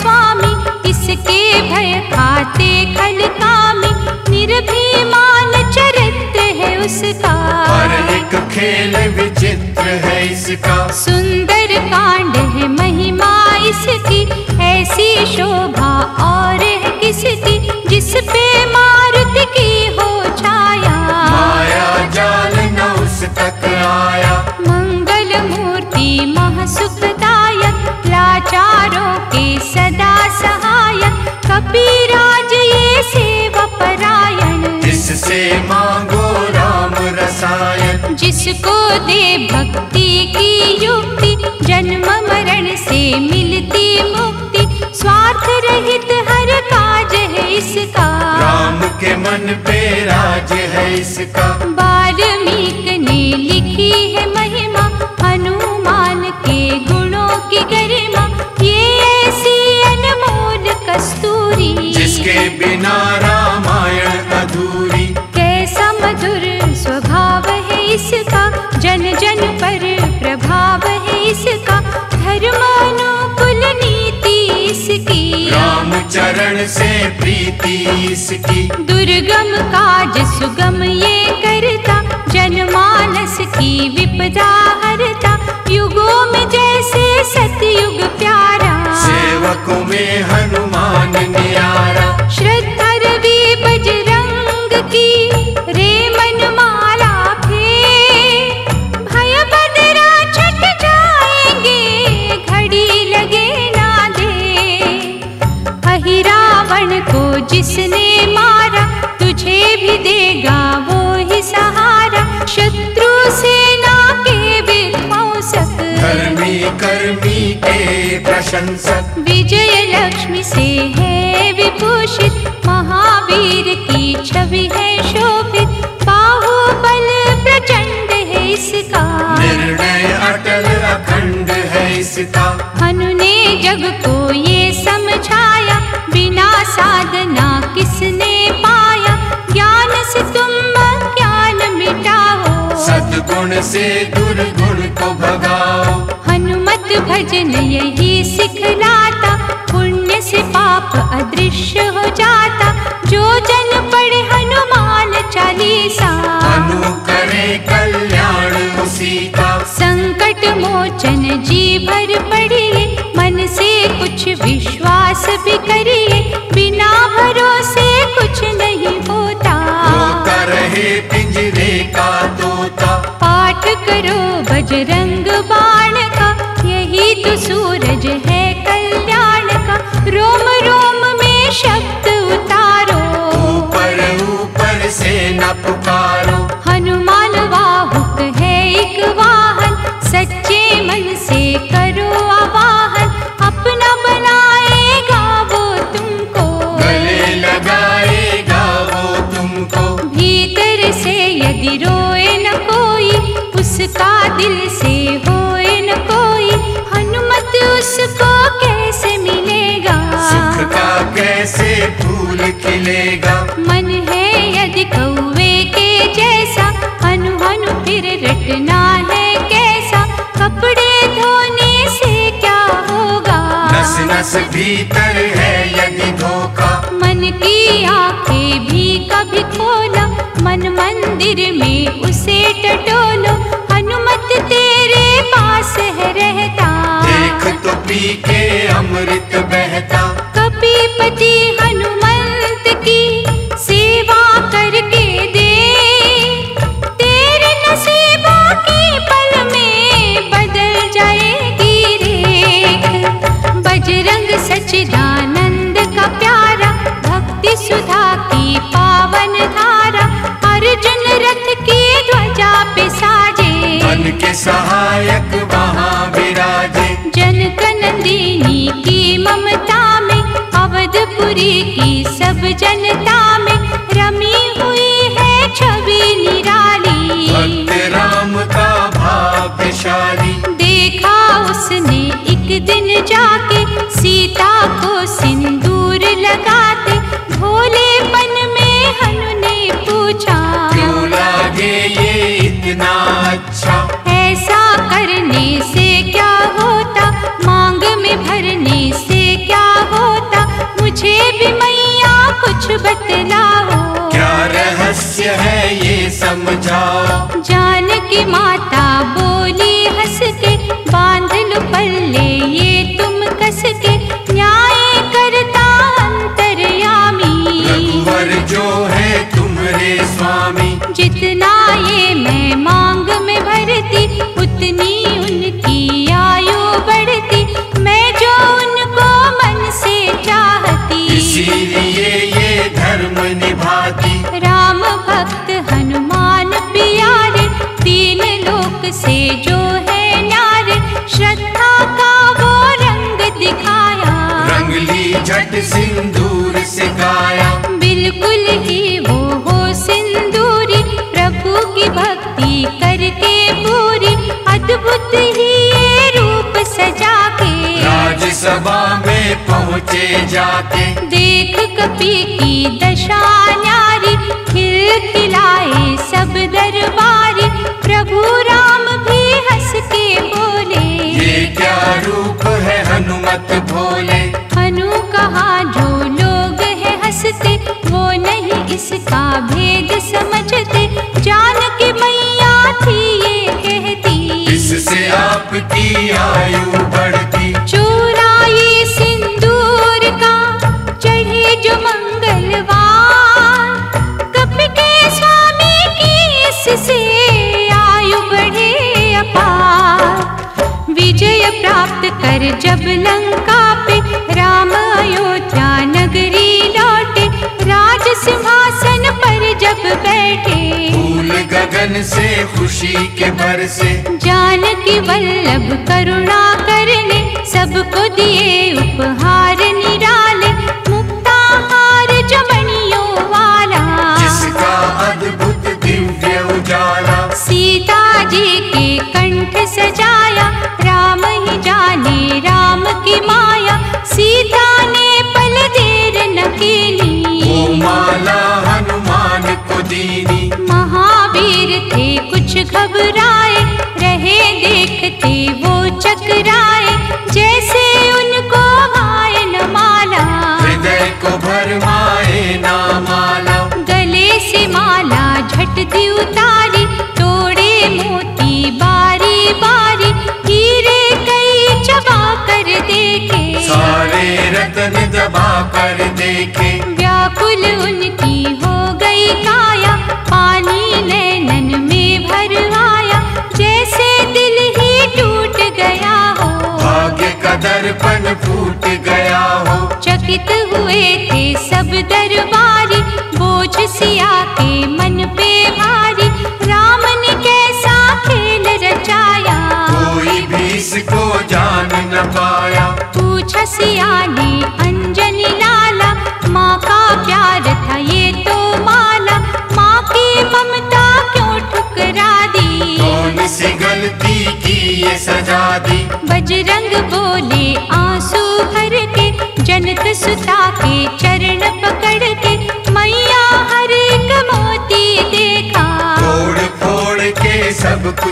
स्वामी इसके भय खाते खल कामी। निर्भिमान चरित्र है उसका। हर एक खेल विचित्र है इसका। सुंदर कांड है महिमा इसकी। ऐसी शोभा और है किसकी जिस पे कपिराज ये सेवा परायण। जिससे मांगो राम रसायन। जिसको दे भक्ति की युक्ति जन्म मरण से मिलती मुक्ति। स्वार्थ रहित हर काज है इसका। राम के मन पे राज है इसका। वाल्मीक चरण से प्रीति इसकी। दुर्गम काज सुगम ये करता जनमानस की विपदा हरता युगों प्रशंसक। विजय लक्ष्मी से है विभूषित महावीर की छवि है शोभित। बाहुबल प्रचंड है इसका। निर्णय अटल अखंड है इसका। हनु ने जग को ये समझाया बिना साधना किसने पाया? ज्ञान से तुम ज्ञान मिटाओ। सद्गुण से दुर्गुण को भगाओ। हनुमत भजन यही सिखलाता। पुण्य से पाप अदृश्य हो जाता। जो जन पढ़े हनुमान चालीसा। करे कल्याण उसी का। संकट मोचन जी भर पढ़िए। मन से कुछ विश्वास भी करिए। बिना भरोसे कुछ नहीं होता। रहे पिंजरे का तोता। पाठ करो बजरंग यदि रोए न कोई उसका दिल से होए न कोई हनुमत उसको कैसे मिलेगा? सुख का कैसे फूल खिलेगा? मन है यदि कौवे के जैसा हनु हनु फिर रटना है कैसा कपड़े धोने से क्या होगा? नस नस भीतर है यदि धोखा। मन की आँखें भी मन मंदिर में उसे टटोलो हनुमत तेरे पास है रहता। देख तो पी के अमृत के सहायक वहाँ विराजे जनक नंदिनी की ममता में अवधपुरी की सब जनता में रमी हुई है छवि निराली। भक्त राम का भाग्यशाली। देखा उसने एक दिन जाके सीता को बतलाओ क्या रहस्य है ये समझाओ जान की माता से जो है न्यार श्रद्धा का वो रंग दिखाया। रंगली झट सिंदूर से गाया। बिल्कुल ही वो हो सिंदूरी प्रभु की भक्ति करके पूरी। अद्भुत ही ये रूप सजा के। राजसभा में पहुँचे जाके। देख कपि की दशा न्यारी खिल खिलाए सब दरबारी प्रभु राम भी हंस के बोले। ये क्या रूप है हनुमत भोले? हनु कहा जो लोग है हँसते वो नहीं इसका भेद समझते विजय प्राप्त कर जब लंका पे राम अयोध्या नगरी लौटे। राज सिंहासन पर जब बैठे। फूल गगन से खुशी के बरसे जानकी वल्लभ करुणा करने सबको दिए उपहार कंठ सजाया राम ही जाने राम की माया। सीता ने पल देर न केली। माला हनुमान को दीनी। महावीर थे कुछ घबराए रहे देखते वो चकराए। जैसे उनको भाए न माला। हृदय को भरमाए ना माला गले से माला झट दी उतारी। दरबारी बोझ सिया के मन पे भारी राम ने कैसा खेल रचाया। कोई भी इसको जान न पाया। पूछा सिया ने अंजनी लाला माँ का प्यार था ये तो माला। माँ की ममता क्यों ठुकरा दी? कौन सी गलती की ये सजा दी? बजरंग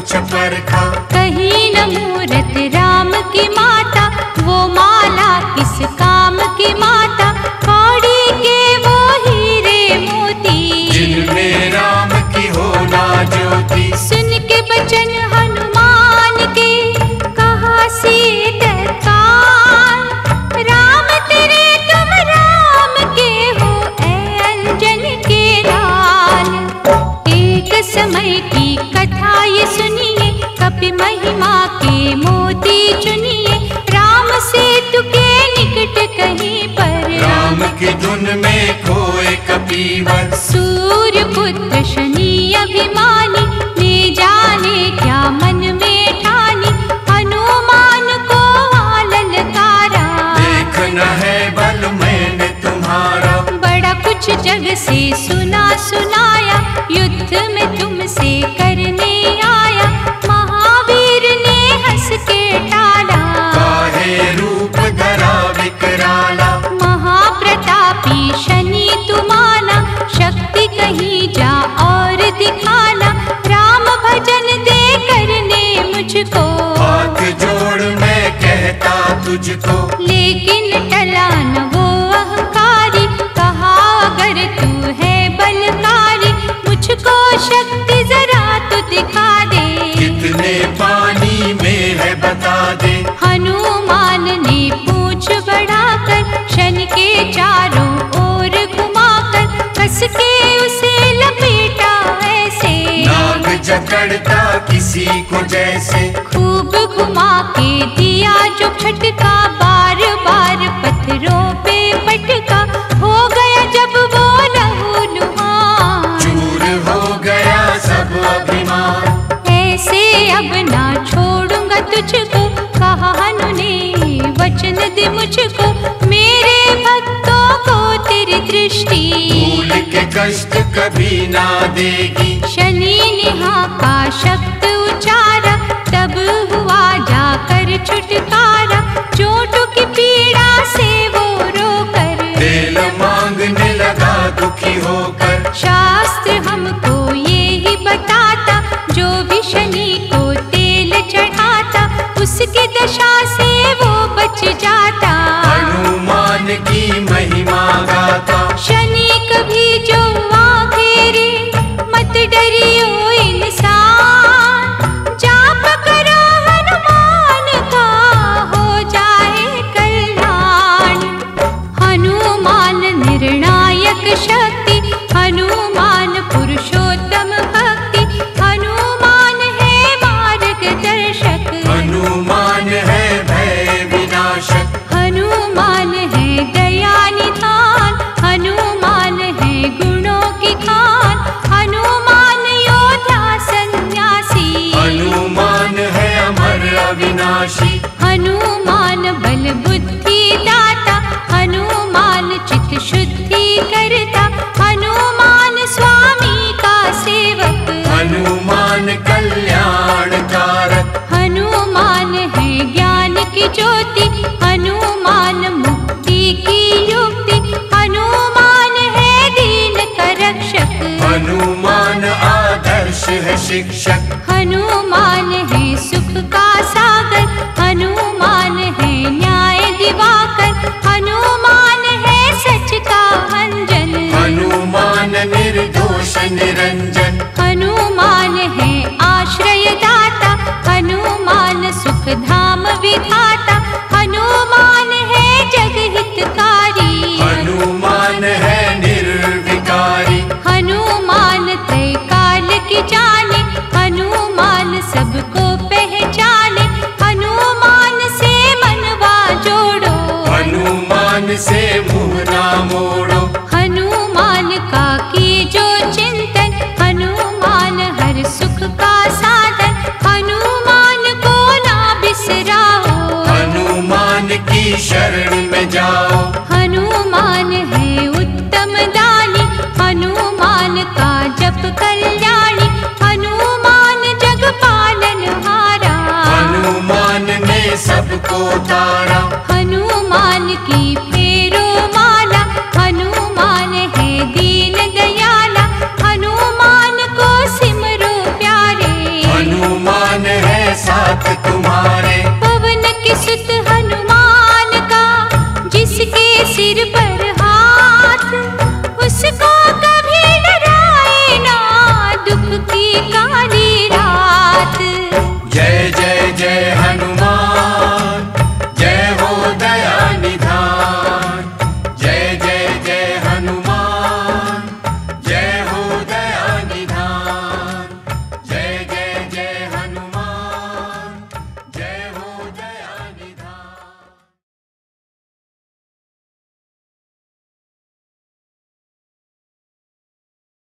सब कुछ परखा कहीं न मूरत राम की माता वो माला किस काम की माता? कौड़ी के वो हीरे मोती। जिनमें राम की होना ज्योति। सुन के बचन हनुमान के कहा सीतकाल राम तेरे तुम राम के हो के लाल। एक समय की महिमा के मोती चुनिए। राम सेतु के निकट कहीं पर राम की धुन में खोए कपीवर। सूर्य पुत्र शनि अभिमानी ने जाने क्या मन में ठानी। हनुमान को ललकारा देखना है बल मैंने तुम्हारा। बड़ा कुछ जग से सुना सुनाया युद्ध में तुमसे करने तुझको। लेकिन टला न वो अहंकारी कहा अगर तू है बलकारी मुझको शक्ति जरा तो दिखा दे। कितने पानी में है बता दे। हनुमान ने पूछ बढ़ाकर शनि के चारों ओर घुमाकर कस के उसे लपेटा ऐसे। नाग जकड़ता किसी को जैसे। खूब घुमा के दिया जो फटका बार बार पत्थरों पे पटका हो गया जब वो लहू चूर हो गया सब अभिमान। ऐसे अब तुझको कहा हनु ने वचन दे मुझको। मेरे भक्तों को तेरी दृष्टि के कष्ट कभी ना देगी। शनि ने का शब्द उचारा तब हुआ जाकर छुटकारा। दुखी होकर। शास्त्र हमको ये ही बताता जो भी शनि को तेल चढ़ाता उसकी दशा से वो बच जाता। हनुमान की महिमा गाता। शनि कभी जो आखेरे मत डरियो इंसान। जाप करो हनुमान का हो जाए कल्याण। हनुमान निर्णायक शक्ति ज्योति हनुमान मुक्ति की युक्ति। हनुमान है दीन का रक्षक हनुमान आदर्श है शिक्षक। हनुमान है सुख का सागर। हनुमान है न्याय दिवाकर। हनुमान है सच का भंजन। हनुमान निर्दोष निरंजन। विधाता காணி